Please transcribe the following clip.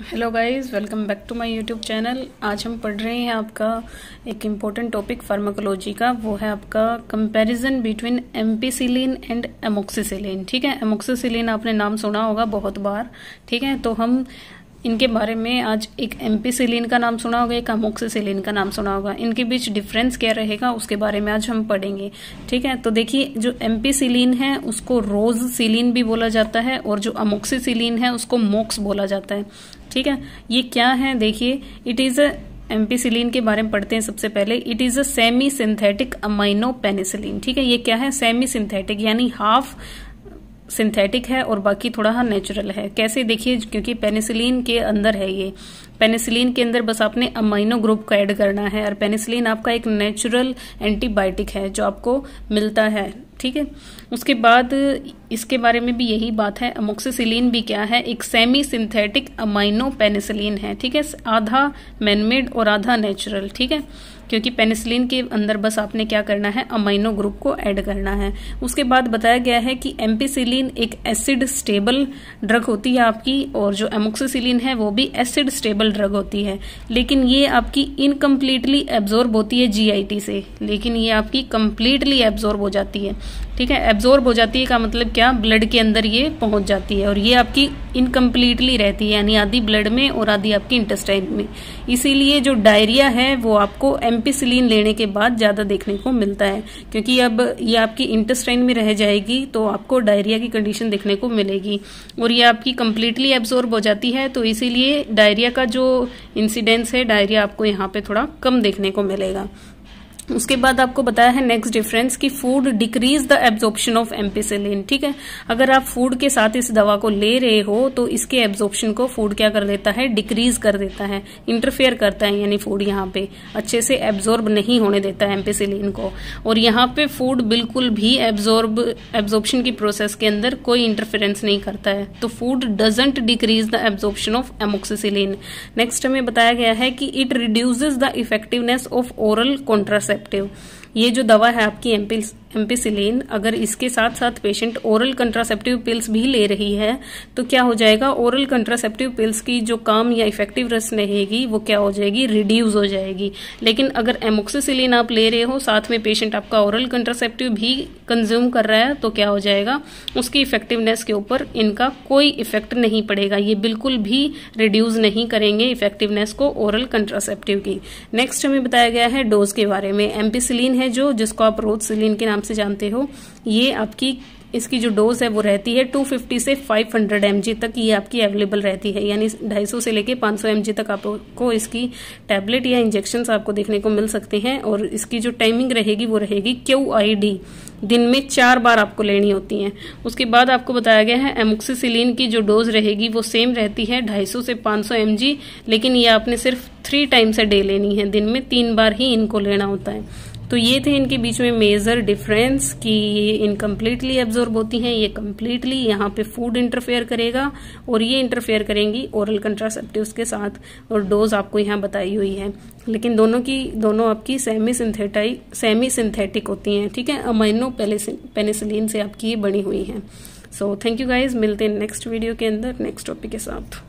Hello guys welcome back to my YouTube channel आज हम पढ़ रहे हैं आपका एक इम्पोर्टेंट टॉपिक फार्माकोलॉजी का, वो है आपका comparison between ampicillin and amoxicillin ठीक है? एमोक्सीसिलिन आपने नाम सुना होगा बहुत बार। ठीक है? तो हम इनके बारे में आज एक एम्पीसिलिन का नाम सुना होगा, एक अमोक्सीसिलिन का नाम सुना होगा। इनके बीच डिफरेंस क्या रहेगा, उसके बारे में आज हम पढ़ेंगे। ठीक है? तो देखिए, जो एम्पीसिलिन है, उसको रोज सिलिन भी बोला जाता है और जो अमोक्सीसिलिन है, उसको मोक्स बोला जाता है। ठीक है? ये क्या है? देखिए इट इज़ अ एम्पीसिलिन के बारे में पढ़ते हैं सबसे पहले। It is a semi synthetic amino penicillin ठीक है? ये क्या है? सेमी सिंथेटिक यानी हाफ़ सिंथेटिक है और बाकी थोड़ा नेचुरल है। कैसे देखिए, क्योंकि पेनिसिलिन के अंदर है ये। पेनिसिलिन के अंदर बस आपने अमाइनो ग्रुप को ऐड करना है और पेनिसिलिन आपका एक नेचुरल एंटीबायोटिक है जो आपको मिलता है, ठीक है? उसके बाद इसके बारे में भी यही बात है अमोक्सिसिलिन भी क्या है? एक सेमी सिंथेटिक अमाइनो पेनिसिलिन है, ठीक है? आधा मैनमेड और आधा नेचुरल ठीक है? क्योंकि पेनिसिलिन के अंदर बस आपने क्या करना है? अमाइनो ग्रुप को ऐड करना है। उसके बाद बताया गया है कि एम्पीसिलिन एक एसिड स्टेबल ड्रग होती है आपकी, और जो एमोक्सिसिलिन है वो भी एसिड स्टेबल ड्रग होती है। लेकिन ये आपकी इनकम्प्लीटली एब्जॉर्ब होती है जीआईटी से। लेकिन ये आपकी कम्प्लीटली एब्जॉर्ब हो जाती है। ठीक है एब्जॉर्ब हो जाती है का मतलब क्या? ब्लड के अंदर ये पहुँच जाती है और ये आपकी इनकम्प्लीटली रहती है, यानी आधी ब्लड में और आधी आपकी इंटेस्टाइन में। इसीलिए जो डायरिया है, वो आपको एम्पिसिलिन लेने के बाद ज़्यादा देखने को मिलता है, क्योंकि अब ये आपकी इंटेस्टाइन में रह जाएगी तो आपको डायरिया की कंडीशन देखने को मिलेगी और ये आपकी कंप्लीटली एब्जॉर्ब हो जाती है तो इसीलिए डायरिया का जो इंसिडेंस है डायरिया आपको यहाँ पे थोड़ा कम देखने को मिलेगा। उसके बाद आपको बताया है नेक्स्ट डिफरेंस कि food decreases the absorption of ampicillin ठीक है? अगर आप फ़ूड के साथ इस दवा को ले रहे हो तो इसके एब्जॉर्प्शन को फ़ूड क्या कर देता है? डिक्रीज कर देता है इंटरफेयर करता है, यानी फ़ूड यहाँ पे अच्छे से एब्जॉर्ब नहीं होने देता है एम्पिसिलिन को। और यहाँ पे फ़ूड बिल्कुल भी एब्जॉर्ब एब्जॉर्प्शन की प्रोसेस के अंदर कोई इंटरफेरेंस नहीं करता है। तो food doesn't decrease the absorption of amoxicillin next हमें बताया गया है कि it reduces the effectiveness of oral contracept contraceptive ये जो दवा है आपकी एम्पिल्स एम्पिसिलिन, अगर इसके साथ साथ पेशेंट ओरल कंट्रासेप्टिव पिल्स भी ले रही है तो क्या हो जाएगा? ओरल कंट्रासेप्टिव पिल्स की जो काम या इफ़ेक्टिव रस रहेगी, वो क्या हो जाएगी? रिड्यूस हो जाएगी। लेकिन अगर एमोक्सिसिलिन आप ले रहे हो, साथ में पेशेंट आपका ओरल कंट्रासेप्टिव भी कंज्यूम कर रहा है तो क्या हो जाएगा? उसकी इफेक्टिवनेस के ऊपर इनका कोई इफ़ेक्ट नहीं पड़ेगा। ये बिल्कुल भी रिड्यूस नहीं करेंगे इफेक्टिवनेस को ओरल कंट्रासेप्टिव की। नेक्स्ट हमें बताया गया है डोज के बारे में। एम्पिसिलिन है जो, जिसको आप रोजसिलिन के नाम नाम से जानते हो, ये आपकी, इसकी जो डोज है वो रहती है 250 से 500 हंड्रेड तक ये आपकी अवेलेबल रहती है। यानी 250 से लेके 500 सौ तक आपको इसकी टैबलेट या इंजेक्शन आपको देखने को मिल सकते हैं और इसकी जो टाइमिंग रहेगी वो रहेगी क्यू आई डी दिन में चार बार आपको लेनी होती है। उसके बाद आपको बताया गया है एमोक्सीसिलिन की जो डोज रहेगी वो सेम रहती है 250 से 500 सौ लेकिन ये आपने सिर्फ़ थ्री टाइम से डे लेनी है। दिन में तीन बार ही इनको लेना होता है। तो ये थे इनके बीच में मेजर डिफरेंस कि ये इनकम्प्लीटली एब्जॉर्ब होती हैं, ये कम्प्लीटली यहाँ पे फ़ूड इंटरफेयर करेगा और ये इंटरफेयर करेंगी ओरल कंट्रासेप्टिव के साथ और डोज आपको यहाँ बताई हुई है। लेकिन दोनों की, दोनों आपकी सेमी सिंथेटाई सेमी सिंथेटिक होती हैं, ठीक है? अमाइनो पेनिसिलिन से आपकी ये बनी हुई है। सो थैंक यू गाइज़ मिलते हैं नेक्स्ट वीडियो के अंदर नेक्स्ट टॉपिक के साथ।